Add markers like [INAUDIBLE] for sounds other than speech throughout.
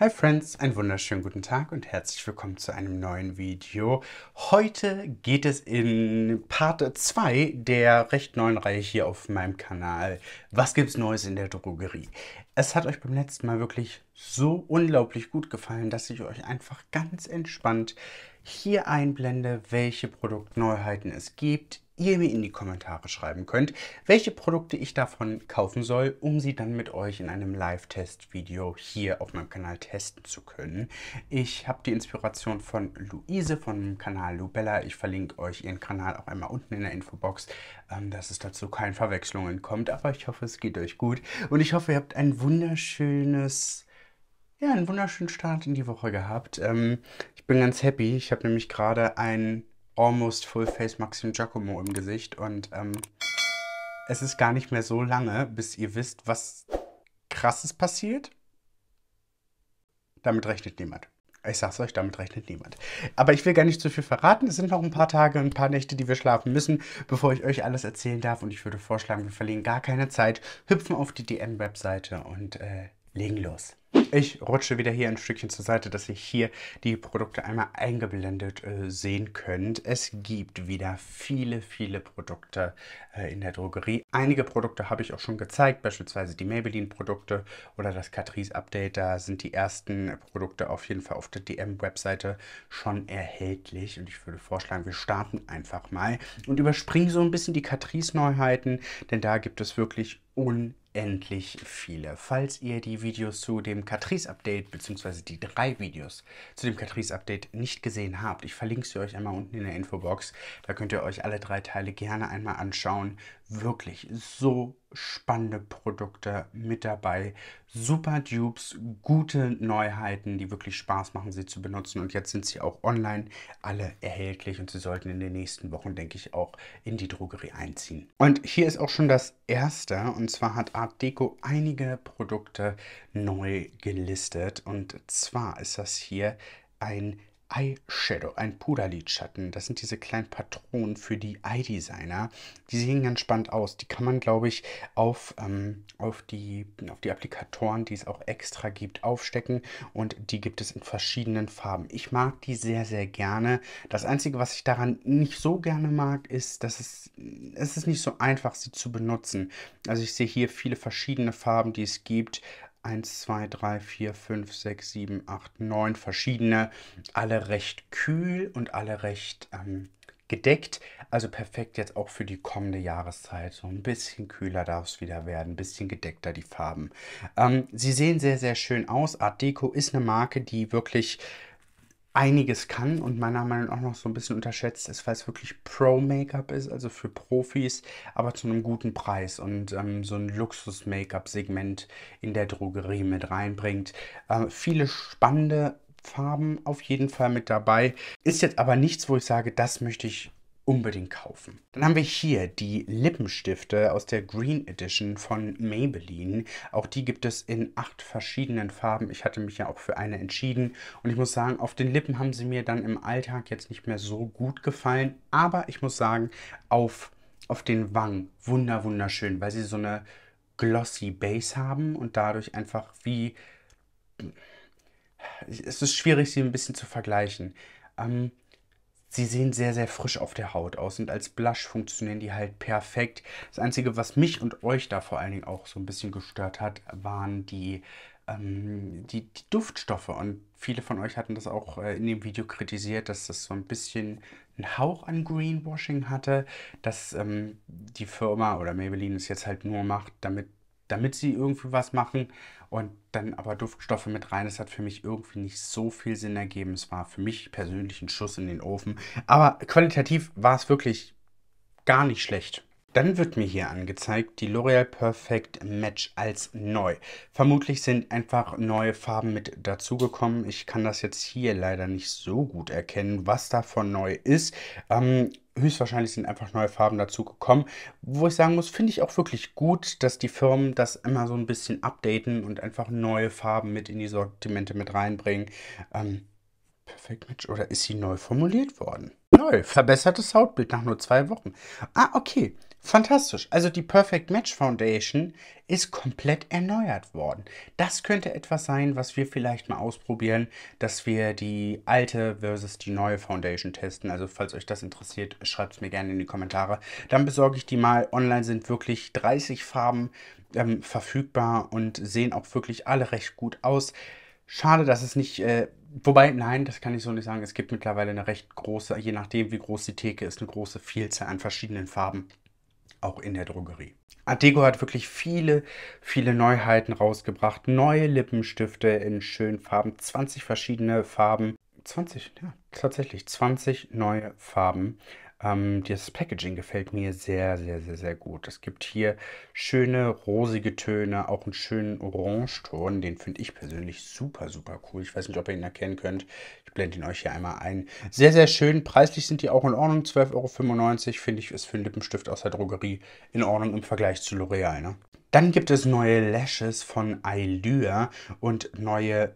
Hi Friends, einen wunderschönen guten Tag und herzlich willkommen zu einem neuen Video. Heute geht es in Part 2 der recht neuen Reihe hier auf meinem Kanal. Was gibt's Neues in der Drogerie? Es hat euch beim letzten Mal wirklich so unglaublich gut gefallen, dass ich euch einfach ganz entspannt hier einblende, welche Produktneuheiten es gibt, ihr mir in die Kommentare schreiben könnt, welche Produkte ich davon kaufen soll, um sie dann mit euch in einem Live-Test-Video hier auf meinem Kanal testen zu können. Ich habe die Inspiration von Luise vom Kanal Lubella. Ich verlinke euch ihren Kanal auch einmal unten in der Infobox, ähm, dass es dazu keine Verwechslungen kommt. Aber ich hoffe, es geht euch gut und ich hoffe, ihr habt ein wunderschönes ja, einen wunderschönen Start in die Woche gehabt. Ähm, ich bin ganz happy. Ich habe nämlich gerade ein Almost Full Face Maxim Giacomo im Gesicht und ähm, es ist gar nicht mehr so lange, bis ihr wisst, was krasses passiert. Damit rechnet niemand. Ich sag's euch, damit rechnet niemand. Aber ich will gar nicht zu viel verraten. Es sind noch ein paar Tage, ein paar Nächte, die wir schlafen müssen, bevor ich euch alles erzählen darf. Und ich würde vorschlagen, wir verlieren gar keine Zeit, hüpfen auf die DM-Webseite und äh, legen los. Ich rutsche wieder hier ein Stückchen zur Seite, dass ihr hier die Produkte einmal eingeblendet äh, sehen könnt. Es gibt wieder viele, viele Produkte äh, in der Drogerie. Einige Produkte habe ich auch schon gezeigt, beispielsweise die Maybelline-Produkte oder das Catrice-Update. Da sind die ersten Produkte auf jeden Fall auf der DM-Webseite schon erhältlich. Und ich würde vorschlagen, wir starten einfach mal und überspringen so ein bisschen die Catrice-Neuheiten, denn da gibt es wirklich unendlich viele. Falls ihr die Videos zu dem Catrice-Update, beziehungsweise die drei Videos zu dem Catrice-Update nicht gesehen habt, ich verlinke sie euch einmal unten in der Infobox. Da könnt ihr euch alle drei Teile gerne einmal anschauen. Wirklich so spannende Produkte mit dabei. Super Dupes, gute Neuheiten, die wirklich Spaß machen, sie zu benutzen. Und jetzt sind sie auch online alle erhältlich und sie sollten in den nächsten Wochen, denke ich, auch in die Drogerie einziehen. Und hier ist auch schon das erste. Und zwar hat Art Deco einige Produkte neu gelistet. Und zwar ist das hier ein Eyeshadow, ein Puderlidschatten. Das sind diese kleinen Patronen für die Eye-Designer. Die sehen ganz spannend aus. Die kann man, glaube ich, auf, ähm, auf, die, auf die Applikatoren, die es auch extra gibt, aufstecken. Und die gibt es in verschiedenen Farben. Ich mag die sehr, sehr gerne. Das Einzige, was ich daran nicht so gerne mag, ist, dass es, es ist nicht so einfach, sie zu benutzen. Also ich sehe hier viele verschiedene Farben, die es gibt. 1, 2, 3, 4, 5, 6, 7, 8, 9 verschiedene. Alle recht kühl und alle recht ähm, gedeckt. Also perfekt jetzt auch für die kommende Jahreszeit. So ein bisschen kühler darf es wieder werden, ein bisschen gedeckter die Farben. Ähm, sie sehen sehr, sehr schön aus. Art Deco ist eine Marke, die wirklich einiges kann und meiner Meinung nach auch noch so ein bisschen unterschätzt ist, weil es wirklich Pro-Make-up ist, also für Profis, aber zu einem guten Preis und ähm, so ein Luxus-Make-up-Segment in der Drogerie mit reinbringt. Äh, viele spannende Farben auf jeden Fall mit dabei. Ist jetzt aber nichts, wo ich sage, das möchte ich unbedingt kaufen. Dann haben wir hier die Lippenstifte aus der Green Edition von Maybelline. Auch die gibt es in acht verschiedenen Farben. Ich hatte mich ja auch für eine entschieden und ich muss sagen, auf den Lippen haben sie mir dann im Alltag jetzt nicht mehr so gut gefallen. Aber ich muss sagen, auf, auf den Wangen wunder wunderschön, weil sie so eine glossy Base haben und dadurch einfach wie... Es ist schwierig, sie ein bisschen zu vergleichen. Ähm, Sie sehen sehr, sehr frisch auf der Haut aus und als Blush funktionieren die halt perfekt. Das Einzige, was mich und euch da vor allen Dingen auch so ein bisschen gestört hat, waren die, ähm, die, die, Duftstoffe. Und viele von euch hatten das auch äh, in dem Video kritisiert, dass das so ein bisschen einen Hauch an Greenwashing hatte, dass ähm, die Firma oder Maybelline es jetzt halt nur macht, damit damit sie irgendwie was machen und dann aber Duftstoffe mit rein. Das hat für mich irgendwie nicht so viel Sinn ergeben. Es war für mich persönlich ein Schuss in den Ofen. Aber qualitativ war es wirklich gar nicht schlecht. Dann wird mir hier angezeigt die L'Oreal Perfect Match als neu. Vermutlich sind einfach neue Farben mit dazugekommen. Ich kann das jetzt hier leider nicht so gut erkennen, was davon neu ist. Ähm, höchstwahrscheinlich sind einfach neue Farben dazugekommen. Wo ich sagen muss, finde ich auch wirklich gut, dass die Firmen das immer so ein bisschen updaten und einfach neue Farben mit in die Sortimente mit reinbringen. Ähm, Perfect Match oder ist sie neu formuliert worden? Neu, verbessertes Hautbild nach nur zwei Wochen. Ah, okay. Fantastisch. Also die Perfect Match Foundation ist komplett erneuert worden. Das könnte etwas sein, was wir vielleicht mal ausprobieren, dass wir die alte versus die neue Foundation testen. Also falls euch das interessiert, schreibt es mir gerne in die Kommentare. Dann besorge ich die mal. Online sind wirklich 30 Farben ähm, verfügbar und sehen auch wirklich alle recht gut aus. Schade, dass es nicht... Äh, Wobei, nein, das kann ich so nicht sagen. Es gibt mittlerweile eine recht große, je nachdem wie groß die Theke ist, eine große Vielzahl an verschiedenen Farben auch in der Drogerie. Adego hat wirklich viele, viele Neuheiten rausgebracht. Neue Lippenstifte in schönen Farben, 20 verschiedene Farben. 20, ja, tatsächlich 20 neue Farben. Ähm, das Packaging gefällt mir sehr, sehr, sehr, sehr gut. Es gibt hier schöne rosige Töne, auch einen schönen Orangeton. Den finde ich persönlich super, super cool. Ich weiß nicht, ob ihr ihn erkennen könnt. Ich blende ihn euch hier einmal ein. Sehr, sehr schön. Preislich sind die auch in Ordnung. 12,95 Euro finde ich, ist für einen Lippenstift aus der Drogerie in Ordnung im Vergleich zu L'Oreal. Ne? Dann gibt es neue Lashes von Allure und neue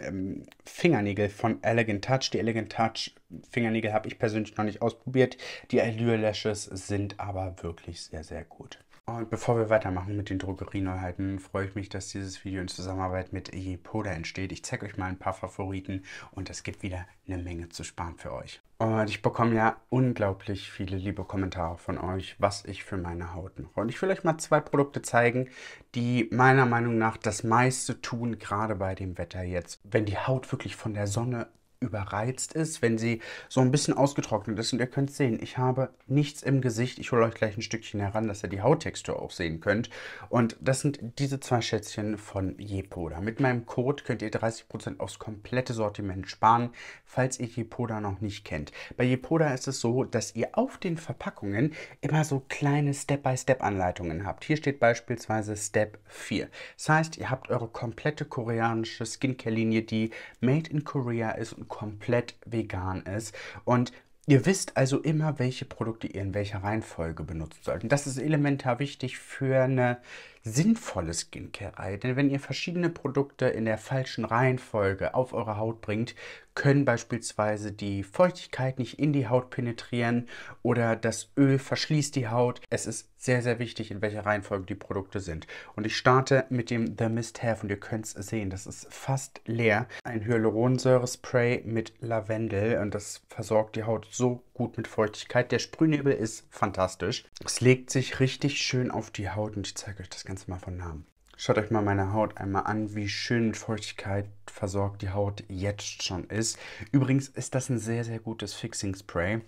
ähm, Fingernägel von Elegant Touch. Die Elegant Touch Fingernägel habe ich persönlich noch nicht ausprobiert. Die Allure Lashes sind aber wirklich sehr, sehr gut. Und bevor wir weitermachen mit den Drogerieneuheiten, freue ich mich, dass dieses Video in Zusammenarbeit mit Jepoda entsteht. Ich zeige euch mal ein paar Favoriten und es gibt wieder eine Menge zu sparen für euch. Und ich bekomme ja unglaublich viele liebe Kommentare von euch, was ich für meine Haut mache. Und ich will euch mal zwei Produkte zeigen, die meiner Meinung nach das meiste tun, gerade bei dem Wetter jetzt. Wenn die Haut wirklich von der Sonne überreizt ist, wenn sie so ein bisschen ausgetrocknet ist. Und ihr könnt sehen, ich habe nichts im Gesicht. Ich hole euch gleich ein Stückchen heran, dass ihr die Hauttextur auch sehen könnt. Und das sind diese zwei Schätzchen von Jepoda. Mit meinem Code könnt ihr 30% aufs komplette Sortiment sparen, falls ihr Jepoda noch nicht kennt. Bei Jepoda ist es so, dass ihr auf den Verpackungen immer so kleine Step-by-Step-Anleitungen habt. Hier steht beispielsweise Step 4. Das heißt, ihr habt eure komplette koreanische Skincare-Linie, die made in Korea ist und komplett vegan ist. Und Ihr wisst also immer, welche Produkte ihr in welcher Reihenfolge benutzen sollt. Und das ist elementar wichtig für eine sinnvolle Skincare-Reihe. Denn wenn ihr verschiedene Produkte in der falschen Reihenfolge auf eure Haut bringt, können beispielsweise die Feuchtigkeit nicht in die Haut penetrieren oder das Öl verschließt die Haut. Es ist sehr, sehr wichtig, in welcher Reihenfolge die Produkte sind. Und ich starte mit dem The Mist Have und ihr könnt es sehen, das ist fast leer. Ein Hyaluronsäure-Spray mit Lavendel und das versorgt die Haut so gut mit Feuchtigkeit. Der Sprühnebel ist fantastisch. Es legt sich richtig schön auf die Haut und ich zeige euch das Ganze mal von Namen. Schaut euch mal meine Haut einmal an, wie schön mit Feuchtigkeit versorgt die Haut jetzt schon ist. Übrigens ist das ein sehr, sehr gutes Fixing Spray.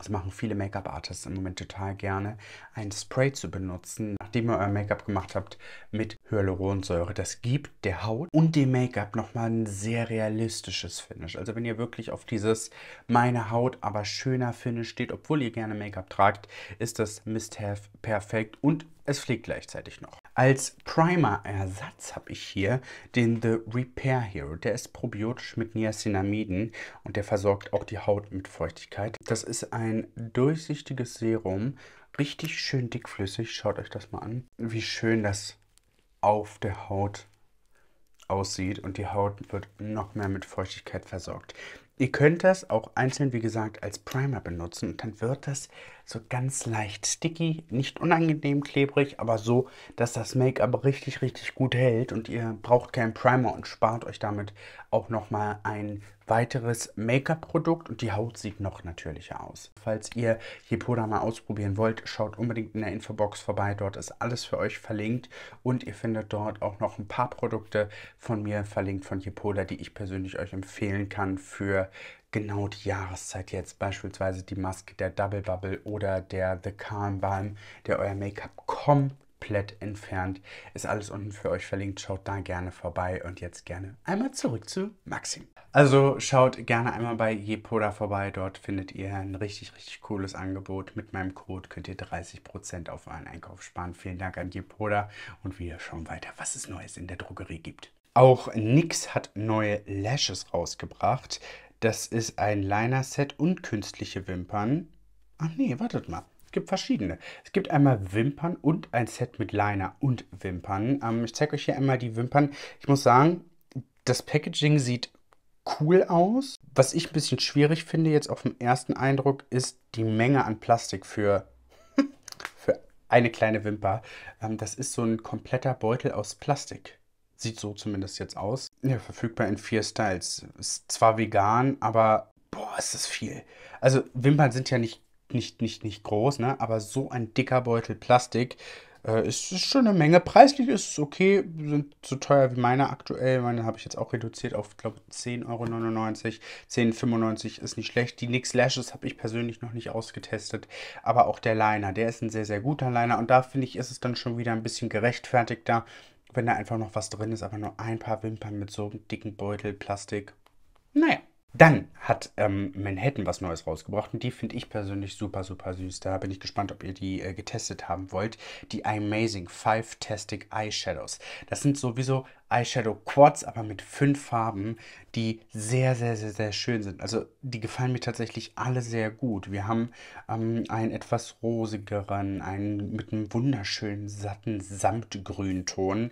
Das machen viele Make-up-Artists im Moment total gerne, ein Spray zu benutzen, nachdem ihr euer Make-up gemacht habt mit Hyaluronsäure. Das gibt der Haut und dem Make-up nochmal ein sehr realistisches Finish. Also wenn ihr wirklich auf dieses meine Haut aber schöner Finish steht, obwohl ihr gerne Make-up tragt, ist das Mist Have perfekt und es pflegt gleichzeitig noch. Als Primer-Ersatz habe ich hier den The Repair Hero. Der ist probiotisch mit Niacinamiden und der versorgt auch die Haut mit Feuchtigkeit. Das ist ein durchsichtiges Serum, richtig schön dickflüssig. Schaut euch das mal an, wie schön das auf der Haut aussieht und die Haut wird noch mehr mit Feuchtigkeit versorgt. Ihr könnt das auch einzeln, wie gesagt, als Primer benutzen und dann wird das so ganz leicht sticky, nicht unangenehm klebrig, aber so, dass das Make-up richtig, richtig gut hält und ihr braucht keinen Primer und spart euch damit auch nochmal ein weiteres Make-up-Produkt und die Haut sieht noch natürlicher aus. Falls ihr Jepoda mal ausprobieren wollt, schaut unbedingt in der Infobox vorbei. Dort ist alles für euch verlinkt und ihr findet dort auch noch ein paar Produkte von mir verlinkt von Jepoda, die ich persönlich euch empfehlen kann für genau die Jahreszeit jetzt. Beispielsweise die Maske der Double Bubble oder der The Calm Balm, der euer Make-up komplett entfernt. Ist alles unten für euch verlinkt. Schaut da gerne vorbei und jetzt gerne einmal zurück zu Maxim. Also schaut gerne einmal bei Jepoda vorbei. Dort findet ihr ein richtig, richtig cooles Angebot. Mit meinem Code könnt ihr 30% auf euren Einkauf sparen. Vielen Dank an Jepoda und wir schauen weiter, was es Neues in der Drogerie gibt. Auch NYX hat neue Lashes rausgebracht. Das ist ein Liner-Set und künstliche Wimpern. Ach nee, wartet mal. Es gibt verschiedene. Es gibt einmal Wimpern und ein Set mit Liner und Wimpern. Ähm, ich zeige euch hier einmal die Wimpern. Ich muss sagen, das Packaging sieht cool aus. Was ich ein bisschen schwierig finde jetzt auf dem ersten Eindruck, ist die Menge an Plastik für, [LAUGHS] für eine kleine Wimper. Ähm, das ist so ein kompletter Beutel aus Plastik. Sieht so zumindest jetzt aus. Ja, verfügbar in vier Styles. Ist zwar vegan, aber boah, ist das viel. Also Wimpern sind ja nicht, nicht, nicht, nicht groß, ne? Aber so ein dicker Beutel Plastik äh, ist, schon eine Menge. Preislich ist es okay, sind so teuer wie meine aktuell. Meine habe ich jetzt auch reduziert auf, glaube ich, 10,99 Euro. 10,95 ist nicht schlecht. Die NYX Lashes habe ich persönlich noch nicht ausgetestet. Aber auch der Liner, der ist ein sehr, sehr guter Liner. Und da finde ich, ist es dann schon wieder ein bisschen gerechtfertigter wenn da einfach noch was drin ist, aber nur ein paar Wimpern mit so einem dicken Beutel Plastik. Naja. Dann hat ähm, Manhattan was Neues rausgebracht und die finde ich persönlich super, super süß. Da bin ich gespannt, ob ihr die äh, getestet haben wollt. Die Amazing Five Tastic Eyeshadows. Das sind sowieso Eyeshadow Quads, aber mit fünf Farben, die sehr, sehr, sehr, sehr schön sind. Also die gefallen mir tatsächlich alle sehr gut. Wir haben ähm, einen etwas rosigeren, einen mit einem wunderschönen, satten Samtgrünton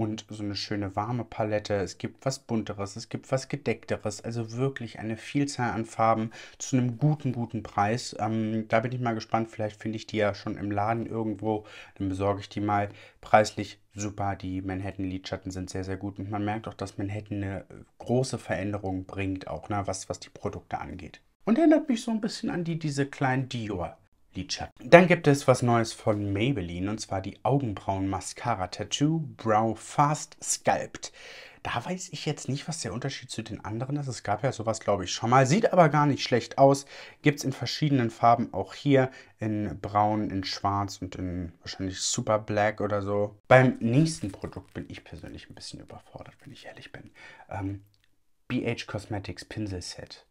und so eine schöne warme Palette. Es gibt was bunteres, es gibt was gedeckteres. Also wirklich eine Vielzahl an Farben zu einem guten, guten Preis. Ähm, da bin ich mal gespannt. Vielleicht finde ich die ja schon im Laden irgendwo. Dann besorge ich die mal. Preislich super. Die Manhattan Lidschatten sind sehr, sehr gut. Und man merkt auch, dass Manhattan eine große Veränderung bringt, auch ne, was, was die Produkte angeht. Und erinnert mich so ein bisschen an die, diese kleinen Dior. Lidschatten. Dann gibt es was Neues von Maybelline und zwar die Augenbrauen Mascara Tattoo Brow Fast Sculpt. Da weiß ich jetzt nicht, was der Unterschied zu den anderen ist. Es gab ja sowas, glaube ich, schon mal. Sieht aber gar nicht schlecht aus. Gibt es in verschiedenen Farben, auch hier in braun, in schwarz und in wahrscheinlich super black oder so. Beim nächsten Produkt bin ich persönlich ein bisschen überfordert, wenn ich ehrlich bin. Ähm, BH Cosmetics Pinselset.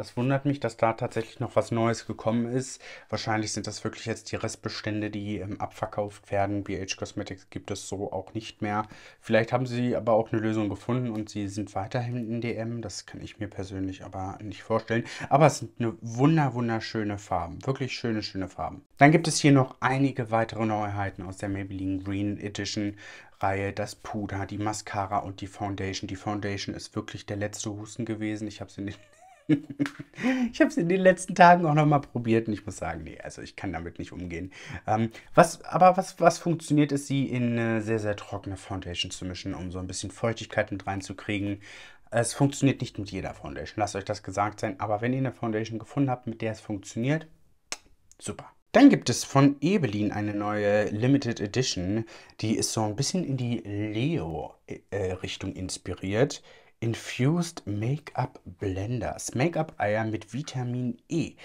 Das wundert mich, dass da tatsächlich noch was Neues gekommen ist. Wahrscheinlich sind das wirklich jetzt die Restbestände, die ähm, abverkauft werden. BH Cosmetics gibt es so auch nicht mehr. Vielleicht haben sie aber auch eine Lösung gefunden und sie sind weiterhin in DM. Das kann ich mir persönlich aber nicht vorstellen. Aber es sind eine wunder, wunderschöne Farben. Wirklich schöne, schöne Farben. Dann gibt es hier noch einige weitere Neuheiten aus der Maybelline Green Edition. Reihe, das Puder, die Mascara und die Foundation. Die Foundation ist wirklich der letzte Husten gewesen. Ich habe sie nicht ich habe es in den letzten Tagen auch nochmal probiert und ich muss sagen, nee, also ich kann damit nicht umgehen. Ähm, was, aber was, was funktioniert, ist, sie in eine sehr, sehr trockene Foundation zu mischen, um so ein bisschen Feuchtigkeit mit reinzukriegen. Es funktioniert nicht mit jeder Foundation, lasst euch das gesagt sein. Aber wenn ihr eine Foundation gefunden habt, mit der es funktioniert, super. Dann gibt es von Ebelin eine neue Limited Edition. Die ist so ein bisschen in die Leo-Richtung äh, inspiriert. Infused Make-up Blenders. Make-up-Eier mit Vitamin E.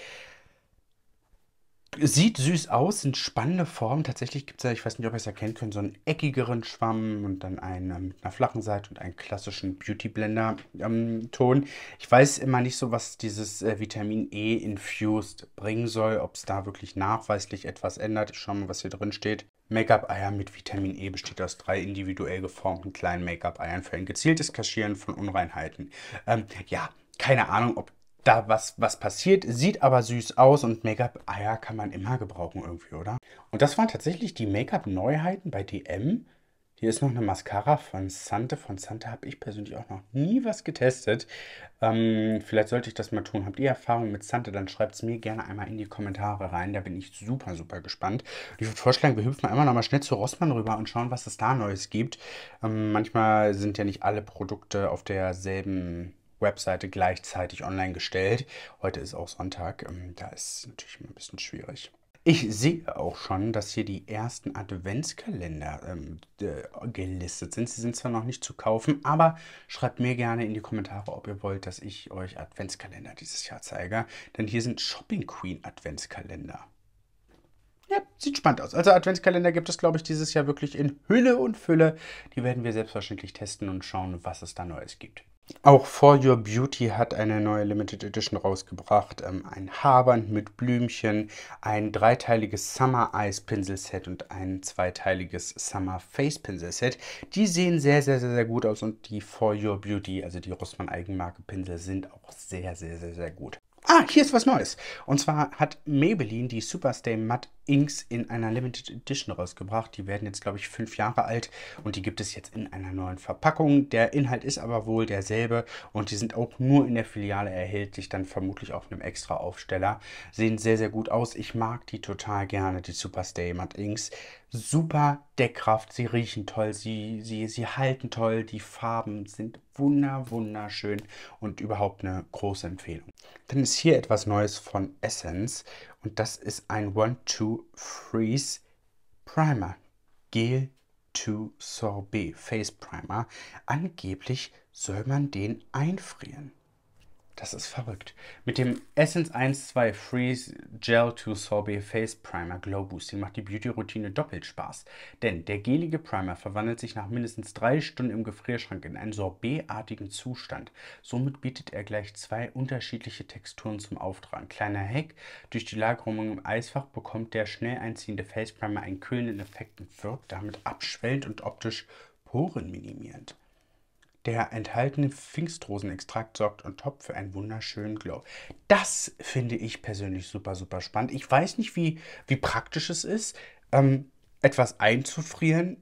Sieht süß aus, sind spannende Formen. Tatsächlich gibt es ja, ich weiß nicht, ob ihr es erkennen könnt, so einen eckigeren Schwamm und dann einen äh, mit einer flachen Seite und einen klassischen Beauty Blender ähm, Ton. Ich weiß immer nicht so, was dieses äh, Vitamin E Infused bringen soll, ob es da wirklich nachweislich etwas ändert. Ich schaue mal, was hier drin steht. Make-up-Eier mit Vitamin E besteht aus drei individuell geformten kleinen Make-up-Eiern für ein gezieltes Kaschieren von Unreinheiten. Ähm, ja, keine Ahnung, ob da was, was passiert, sieht aber süß aus und Make-up-Eier kann man immer gebrauchen irgendwie, oder? Und das waren tatsächlich die Make-up-Neuheiten bei DM. Hier ist noch eine Mascara von Sante. Von Sante habe ich persönlich auch noch nie was getestet. Ähm, vielleicht sollte ich das mal tun. Habt ihr Erfahrung mit Sante, dann schreibt es mir gerne einmal in die Kommentare rein. Da bin ich super, super gespannt. Ich würde vorschlagen, wir hüpfen einmal nochmal schnell zu Rossmann rüber und schauen, was es da Neues gibt. Ähm, manchmal sind ja nicht alle Produkte auf derselben Webseite gleichzeitig online gestellt. Heute ist auch Sonntag. Ähm, da ist es natürlich ein bisschen schwierig. Ich sehe auch schon, dass hier die ersten Adventskalender ähm, gelistet sind. Sie sind zwar noch nicht zu kaufen, aber schreibt mir gerne in die Kommentare, ob ihr wollt, dass ich euch Adventskalender dieses Jahr zeige. Denn hier sind Shopping Queen Adventskalender. Ja, sieht spannend aus. Also Adventskalender gibt es, glaube ich, dieses Jahr wirklich in Hülle und Fülle. Die werden wir selbstverständlich testen und schauen, was es da Neues gibt. Auch For Your Beauty hat eine neue Limited Edition rausgebracht. Ähm, ein Haarband mit Blümchen, ein dreiteiliges Summer Eyes Pinselset und ein zweiteiliges Summer Face Pinselset. Die sehen sehr, sehr, sehr, sehr gut aus und die For Your Beauty, also die Rossmann Eigenmarke Pinsel, sind auch sehr, sehr, sehr, sehr gut. Ah, hier ist was Neues. Und zwar hat Maybelline die Superstay Matte Inks in einer Limited Edition rausgebracht. Die werden jetzt, glaube ich, fünf Jahre alt und die gibt es jetzt in einer neuen Verpackung. Der Inhalt ist aber wohl derselbe und die sind auch nur in der Filiale erhältlich, dann vermutlich auf einem extra Aufsteller. Sehen sehr, sehr gut aus. Ich mag die total gerne, die Super Matte Inks. Super Deckkraft, sie riechen toll, sie, sie, sie halten toll, die Farben sind wunder, wunderschön und überhaupt eine große Empfehlung. Dann ist hier etwas Neues von Essence und das ist ein One-Two Freeze Primer. Gel to Sorbet Face Primer. Angeblich soll man den einfrieren. Das ist verrückt. Mit dem Essence 1-2 Freeze Gel to Sorbet Face Primer Glow Boosting macht die Beauty-Routine doppelt Spaß. Denn der gelige Primer verwandelt sich nach mindestens drei Stunden im Gefrierschrank in einen sorbetartigen Zustand. Somit bietet er gleich zwei unterschiedliche Texturen zum Auftragen. Kleiner Hack, durch die Lagerung im Eisfach bekommt der schnell einziehende Face Primer einen kühlenden Effekt und wirkt damit abschwellend und optisch Poren minimierend. Der enthaltene Pfingstrosenextrakt sorgt on top für einen wunderschönen Glow. Das finde ich persönlich super, super spannend. Ich weiß nicht, wie, wie praktisch es ist, ähm, etwas einzufrieren,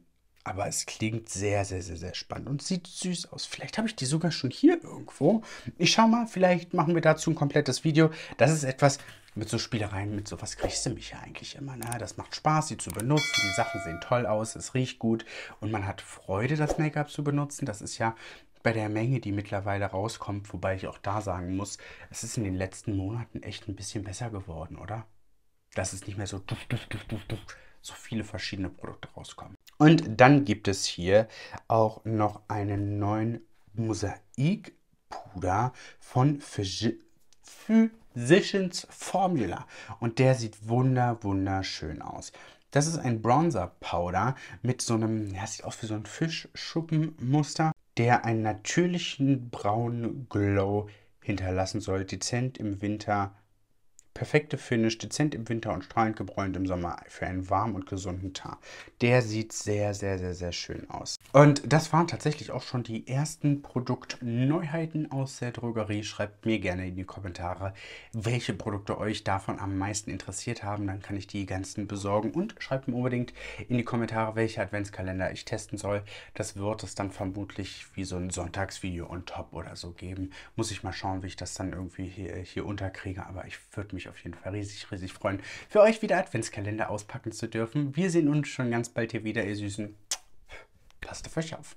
aber es klingt sehr, sehr, sehr, sehr spannend und sieht süß aus. Vielleicht habe ich die sogar schon hier irgendwo. Ich schau mal, vielleicht machen wir dazu ein komplettes Video. Das ist etwas, mit so Spielereien, mit sowas kriegst du mich ja eigentlich immer. Ne? Das macht Spaß, sie zu benutzen. Die Sachen sehen toll aus, es riecht gut und man hat Freude, das Make-up zu benutzen. Das ist ja bei der Menge, die mittlerweile rauskommt, wobei ich auch da sagen muss, es ist in den letzten Monaten echt ein bisschen besser geworden, oder? Dass es nicht mehr so so viele verschiedene Produkte rauskommen. Und dann gibt es hier auch noch einen neuen Mosaikpuder von Physicians Formula. Und der sieht wunder, wunderschön aus. Das ist ein Bronzer Powder mit so einem, ja, sieht aus wie so ein Fischschuppenmuster, der einen natürlichen braunen Glow hinterlassen soll, dezent im Winter Perfekte Finish, dezent im Winter und strahlend gebräunt im Sommer für einen warmen und gesunden Tag. Der sieht sehr, sehr, sehr, sehr schön aus. Und das waren tatsächlich auch schon die ersten Produktneuheiten aus der Drogerie. Schreibt mir gerne in die Kommentare, welche Produkte euch davon am meisten interessiert haben. Dann kann ich die ganzen besorgen. Und schreibt mir unbedingt in die Kommentare, welche Adventskalender ich testen soll. Das wird es dann vermutlich wie so ein Sonntagsvideo on top oder so geben. Muss ich mal schauen, wie ich das dann irgendwie hier, hier unterkriege. Aber ich würde mich mich auf jeden Fall riesig, riesig freuen, für euch wieder Adventskalender auspacken zu dürfen. Wir sehen uns schon ganz bald hier wieder, ihr Süßen. Passt auf euch auf.